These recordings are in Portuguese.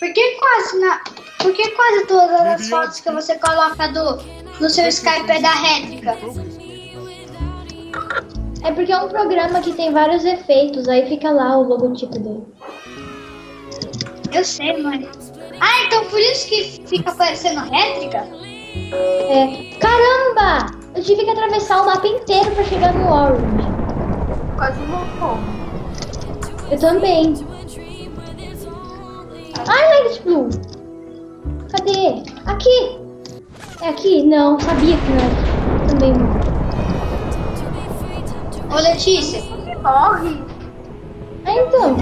Por que quase na. Por que quase todas as fotos que você coloca do, no seu Skype é da réplica? É porque é um programa que tem vários efeitos, aí fica lá o logotipo dele. Eu sei, mãe. Ah, então por isso que fica parecendo réplica? É. Caramba! Eu tive que atravessar o mapa inteiro pra chegar no Orange. Quase morreu. Eu também. Ai, Light Blue! Cadê? Aqui! É aqui? Não, sabia que não. Também não. Ô Letícia, Você morre. Ah, então.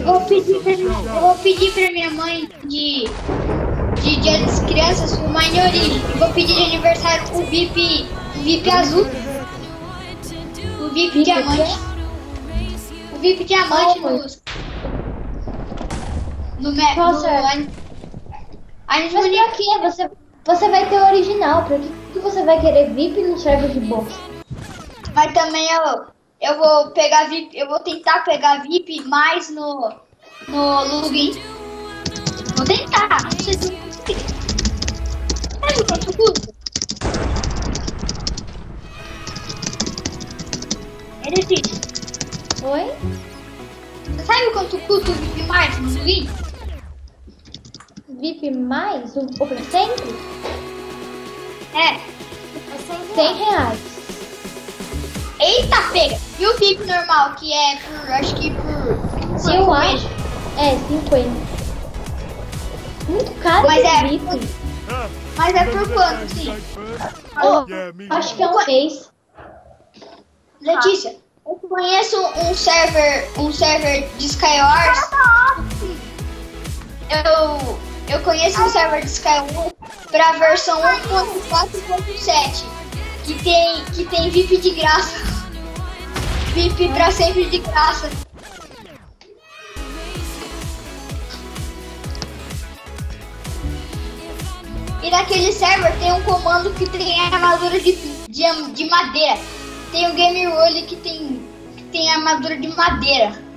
eu vou pedir pra, eu vou pedir pra minha mãe de. De Dia das Crianças o Origem. E vou pedir de aniversário o VIP. O VIP azul. O VIP VIP diamante. O VIP diamante Qual no. No, me- Nossa. no, an- gente Mas vai- pra quê? Você, você vai ter o original. Pra que, que você vai querer VIP no server de box? Mas também eu, eu vou pegar VIP, eu vou tentar pegar VIP mais no, no login. Vou tentar, não sei se eu? É difícil. Oi? Você sabe quanto custa o VIP mais no login? VIP mais? O, o sempre? É. É sem 100 reais. Eita, pega! E o VIP normal, que é por, acho que por... Eu cinco acho. É, 50. Muito caro Mas é- VIP. Mas é por quanto, sim? Oh, acho que é um mês. Letícia, eu conheço um server, um server de Skywars. Eu, eu conheço um server de Skywars para a versão 1.4.7 que tem que tem VIP de graça. VIP para sempre de graça. E naquele server tem um comando que tem armadura de, de, de madeira. Tem o Game Roll que tem, que tem armadura de madeira.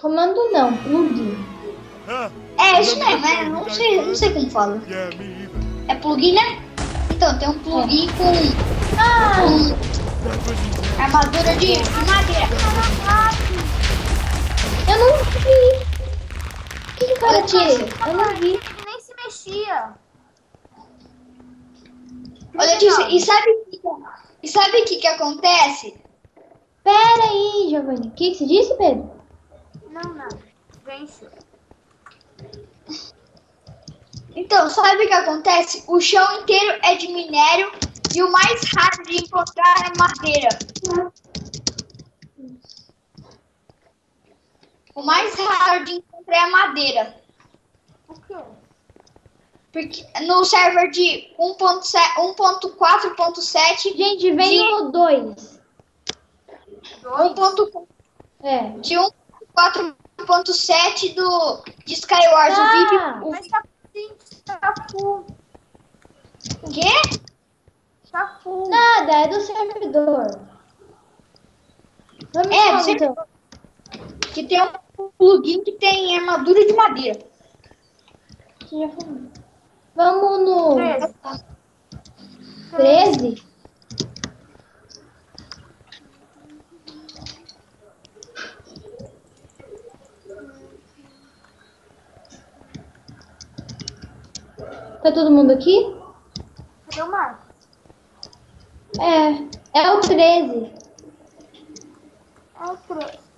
Comando não, plugin. É, isso mesmo, é, não sei, não sei como fala. É plugin, né? Então, tem um plugin com, Ah, com armadura de, de madeira. eu não vi. O que que Olha, tira? Letícia. Eu não vi. Ele nem se mexia. Ô, Letícia, e sabe o que, e sabe o que, que acontece? Pera aí, Giovanni. O que, que você disse, Pedro? Não, não. Vence. Então, sabe o que acontece? O chão inteiro é de minério e o mais raro de encontrar é madeira. O mais raro de encontrar é madeira. O quê? Porque no server de 1.7 1.4.7 Gente, vem De- no 2. Dois? 1.4 É. de 1.4.7 do de Skywars, Ah, o VIP, o Mas tá, sim, tá full. o quê? Tá full. Nada, é do servidor. Vamos É, do servidor. Que tem um plugin que tem armadura de madeira. Vamos no Treze. 13? Tá todo mundo aqui? Cadê o Marcos? É, é o 13. É o três.